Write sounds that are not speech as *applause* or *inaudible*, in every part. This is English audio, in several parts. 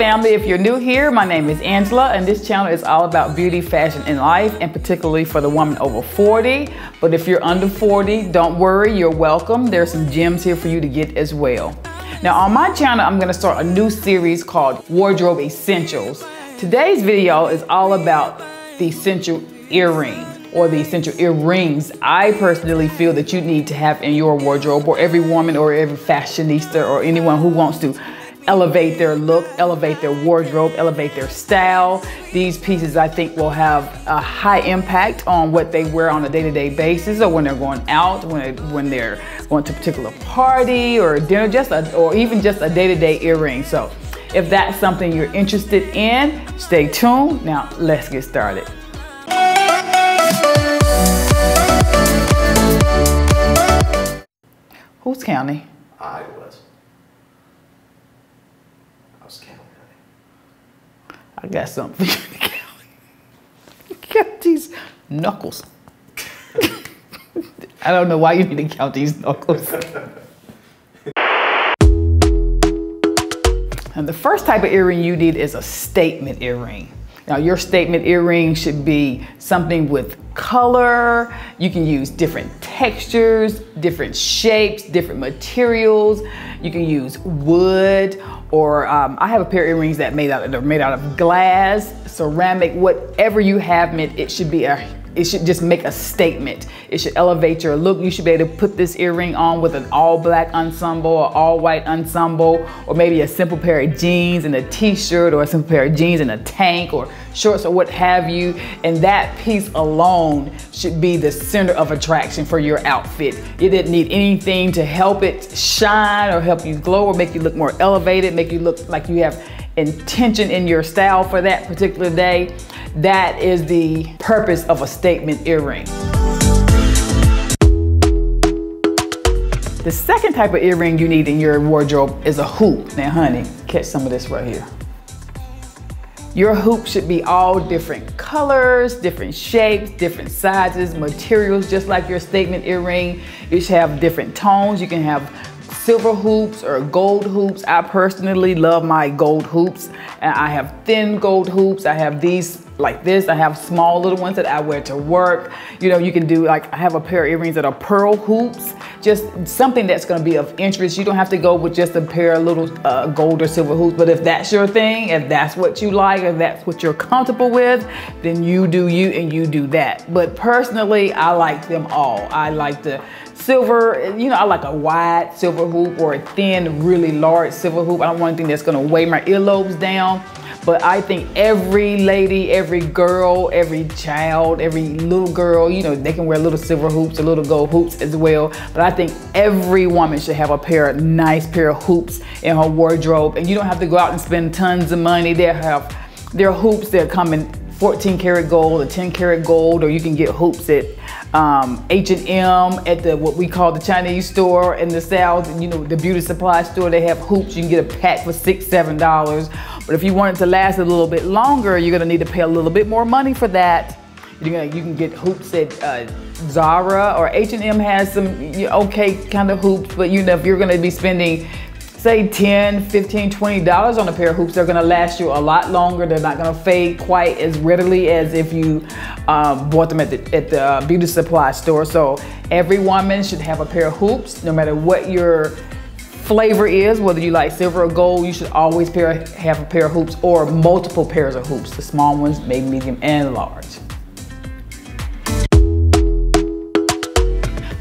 family. If you're new here, my name is Angela, and this channel is all about beauty, fashion, and life, and particularly for the woman over 40. But if you're under 40, don't worry, you're welcome. There's some gems here for you to get as well. Now, on my channel, I'm gonna start a new series called Wardrobe Essentials. Today's video is all about the essential earrings or the essential earrings I personally feel that you need to have in your wardrobe or every woman or every fashionista or anyone who wants to elevate their look, elevate their wardrobe, elevate their style. These pieces I think will have a high impact on what they wear on a day-to-day basis or when they're going out, when, they, when they're going to a particular party or dinner, just a, or even just a day-to-day earring. So if that's something you're interested in, stay tuned. Now let's get started. Who's counting? I was. I was counting. I got something for you to count. *laughs* Count these knuckles. *laughs* I don't know why you need to count these knuckles. *laughs* and the first type of earring you need is a statement earring. Now your statement earring should be something with color. You can use different textures, different shapes, different materials. You can use wood or um, I have a pair of earrings that made out, they're made out of glass, ceramic, whatever you have, it should be a it should just make a statement. It should elevate your look. You should be able to put this earring on with an all black ensemble or all white ensemble, or maybe a simple pair of jeans and a t-shirt or a simple pair of jeans and a tank or shorts or what have you. And that piece alone should be the center of attraction for your outfit. You didn't need anything to help it shine or help you glow or make you look more elevated, make you look like you have intention in your style for that particular day. That is the purpose of a statement earring. The second type of earring you need in your wardrobe is a hoop. Now honey, catch some of this right here. Your hoop should be all different colors, different shapes, different sizes, materials, just like your statement earring. You should have different tones. You can have silver hoops or gold hoops. I personally love my gold hoops. And I have thin gold hoops. I have these like this. I have small little ones that I wear to work. You know, you can do like, I have a pair of earrings that are pearl hoops. Just something that's gonna be of interest. You don't have to go with just a pair of little uh, gold or silver hoops, but if that's your thing, if that's what you like, if that's what you're comfortable with, then you do you and you do that. But personally, I like them all. I like the silver, you know, I like a wide silver hoop or a thin, really large silver hoop. I don't want anything that's gonna weigh my earlobes down. But I think every lady, every girl, every child, every little girl, you know, they can wear little silver hoops or little gold hoops as well. But I think every woman should have a pair of nice pair of hoops in her wardrobe. And you don't have to go out and spend tons of money. They have their hoops that come in 14 karat gold or 10 karat gold, or you can get hoops at um, H&M, at the what we call the Chinese store in the South, you know, the beauty supply store, they have hoops. You can get a pack for six, seven dollars. But if you want it to last a little bit longer, you're gonna need to pay a little bit more money for that. You're gonna, you can get hoops at uh, Zara or H&M has some okay kind of hoops, but you know, if you're gonna be spending say 10, 15, 20 dollars on a pair of hoops, they're gonna last you a lot longer. They're not gonna fade quite as readily as if you um, bought them at the, at the uh, beauty supply store. So every woman should have a pair of hoops, no matter what your flavor is, whether you like silver or gold, you should always pair, have a pair of hoops or multiple pairs of hoops, the small ones, maybe medium and large.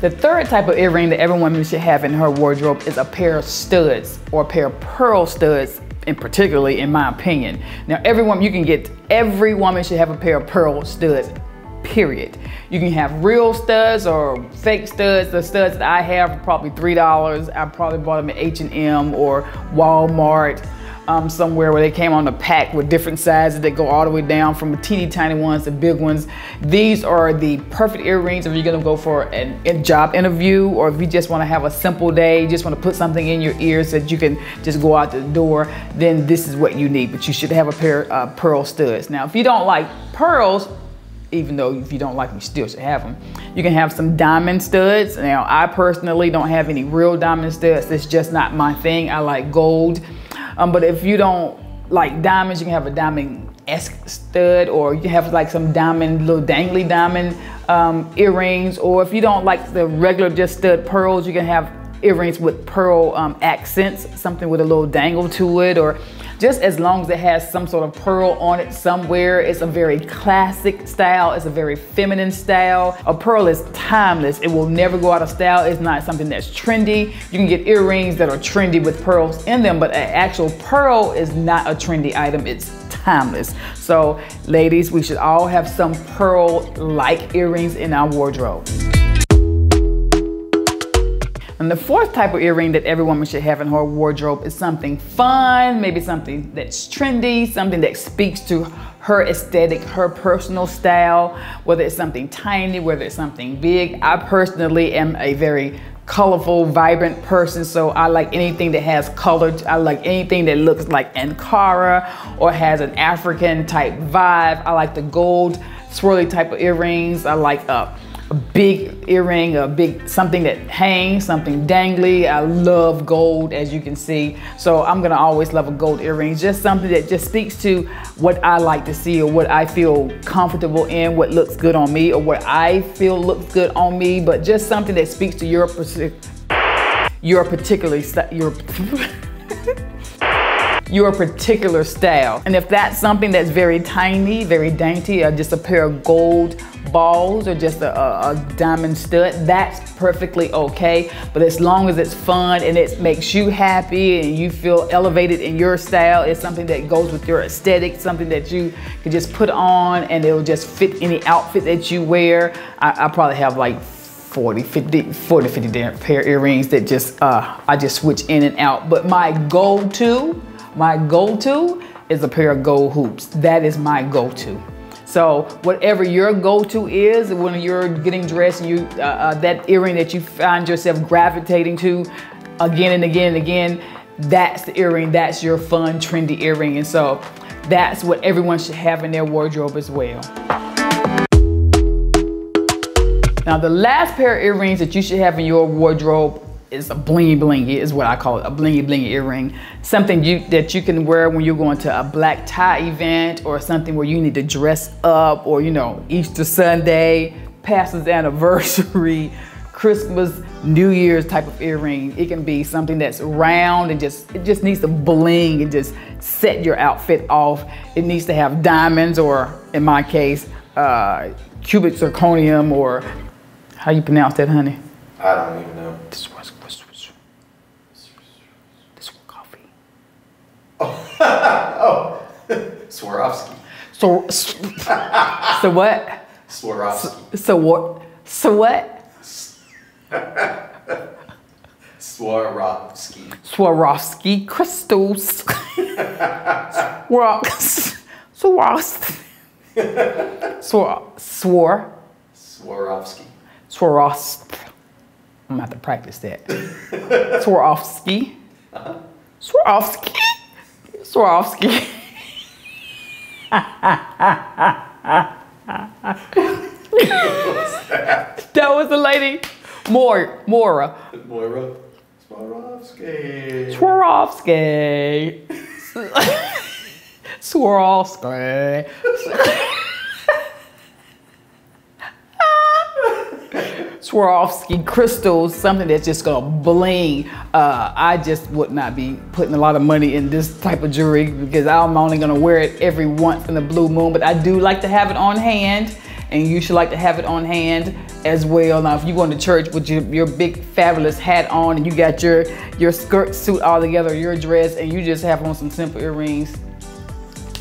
The third type of earring that every woman should have in her wardrobe is a pair of studs or a pair of pearl studs in particularly in my opinion. Now every woman, you can get, every woman should have a pair of pearl studs, period. You can have real studs or fake studs. The studs that I have are probably $3. I probably bought them at H&M or Walmart um, somewhere where they came on a pack with different sizes that go all the way down from the teeny tiny ones to big ones. These are the perfect earrings if you're gonna go for an, a job interview or if you just wanna have a simple day, just wanna put something in your ears so that you can just go out the door, then this is what you need. But you should have a pair of uh, pearl studs. Now, if you don't like pearls, even though if you don't like them, you still should have them. You can have some diamond studs. Now, I personally don't have any real diamond studs. It's just not my thing. I like gold. Um, but if you don't like diamonds, you can have a diamond esque stud, or you have like some diamond, little dangly diamond um, earrings. Or if you don't like the regular just stud pearls, you can have earrings with pearl um, accents, something with a little dangle to it, or just as long as it has some sort of pearl on it somewhere. It's a very classic style. It's a very feminine style. A pearl is timeless. It will never go out of style. It's not something that's trendy. You can get earrings that are trendy with pearls in them, but an actual pearl is not a trendy item. It's timeless. So ladies, we should all have some pearl-like earrings in our wardrobe. And the fourth type of earring that every woman should have in her wardrobe is something fun, maybe something that's trendy, something that speaks to her aesthetic, her personal style, whether it's something tiny, whether it's something big. I personally am a very colorful, vibrant person, so I like anything that has color. I like anything that looks like Ankara or has an African type vibe. I like the gold swirly type of earrings. I like uh, a big earring, a big something that hangs, something dangly. I love gold, as you can see. So I'm gonna always love a gold earring. Just something that just speaks to what I like to see or what I feel comfortable in, what looks good on me or what I feel looks good on me, but just something that speaks to your, your particular, your, *laughs* your particular style. And if that's something that's very tiny, very dainty, or just a pair of gold balls or just a, a, a, diamond stud, that's perfectly okay. But as long as it's fun and it makes you happy and you feel elevated in your style, it's something that goes with your aesthetic, something that you can just put on and it'll just fit any outfit that you wear. I, I probably have like 40, 50, 40, 50 different pair earrings that just, uh, I just switch in and out. But my go-to, my go-to is a pair of gold hoops. That is my go-to. So whatever your go-to is when you're getting dressed and you uh, uh, that earring that you find yourself gravitating to again and again and again, that's the earring, that's your fun, trendy earring. And so that's what everyone should have in their wardrobe as well. Now the last pair of earrings that you should have in your wardrobe is a blingy blingy is what I call it, a blingy blingy earring. Something you that you can wear when you're going to a black tie event or something where you need to dress up or you know, Easter Sunday, pastor's anniversary, *laughs* Christmas, New Year's type of earring. It can be something that's round and just it just needs to bling and just set your outfit off. It needs to have diamonds or in my case, uh, cubic zirconium or how you pronounce that, honey? I don't even know. This was this one coffee. Oh, Swarovski. So so what? Swarovski. So what? So what? Swarovski. Swarovski crystals. Swarovski. Swarovski. Swar. Swar. Swarovski. Swarovski. I'm gonna have to practice that. Swarovski. Uh-huh. Swarovski. Swarovski. *laughs* that was the lady. Moira. Moira. Moira. Swarovski. Swarovski. *laughs* Swarovski. *laughs* Swarovski crystals, something that's just gonna bling. Uh, I just would not be putting a lot of money in this type of jewelry because I'm only gonna wear it every once in a blue moon, but I do like to have it on hand and you should like to have it on hand as well. Now, if you go to church with your, your big fabulous hat on and you got your, your skirt suit all together, your dress, and you just have on some simple earrings,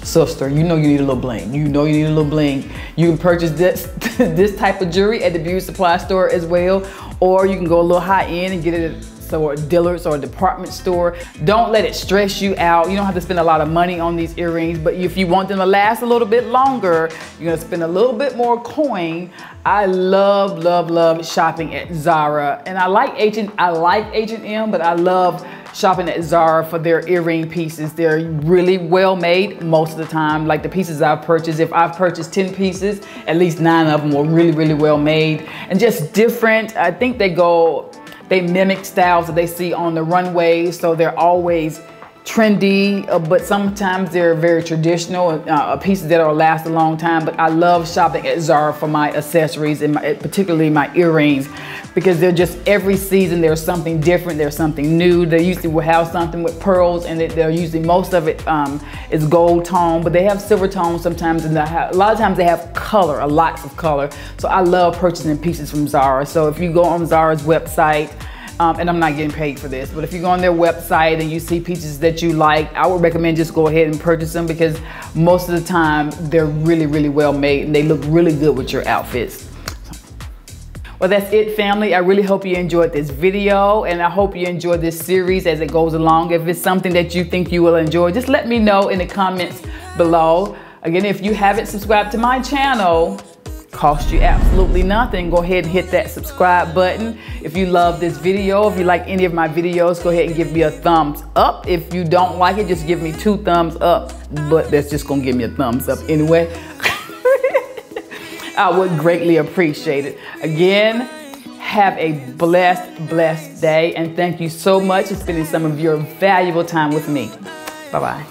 sister, you know you need a little bling. You know you need a little bling. You can purchase this, *laughs* this type of jewelry at the beauty supply store as well, or you can go a little high end and get it at a Dillard's or department store. Don't let it stress you out. You don't have to spend a lot of money on these earrings, but if you want them to last a little bit longer, you're gonna spend a little bit more coin. I love, love, love shopping at Zara. And I like H&, I like H&M, but I love shopping at Zara for their earring pieces. They're really well made most of the time. Like the pieces I've purchased, if I've purchased 10 pieces, at least nine of them were really, really well made and just different. I think they go, they mimic styles that they see on the runway. So they're always trendy, uh, but sometimes they're very traditional uh, pieces that'll last a long time. But I love shopping at Zara for my accessories and my, particularly my earrings because they're just every season there's something different, there's something new. They usually will have something with pearls and they're usually most of it um, is gold tone, but they have silver tone sometimes and a lot of times they have color, a lot of color. So I love purchasing pieces from Zara. So if you go on Zara's website, um, and I'm not getting paid for this, but if you go on their website and you see pieces that you like, I would recommend just go ahead and purchase them because most of the time they're really, really well made and they look really good with your outfits. Well, that's it, family. I really hope you enjoyed this video and I hope you enjoyed this series as it goes along. If it's something that you think you will enjoy, just let me know in the comments below. Again, if you haven't subscribed to my channel, cost you absolutely nothing. Go ahead and hit that subscribe button. If you love this video, if you like any of my videos, go ahead and give me a thumbs up. If you don't like it, just give me two thumbs up, but that's just gonna give me a thumbs up anyway. *laughs* I would greatly appreciate it. Again, have a blessed, blessed day, and thank you so much for spending some of your valuable time with me. Bye bye.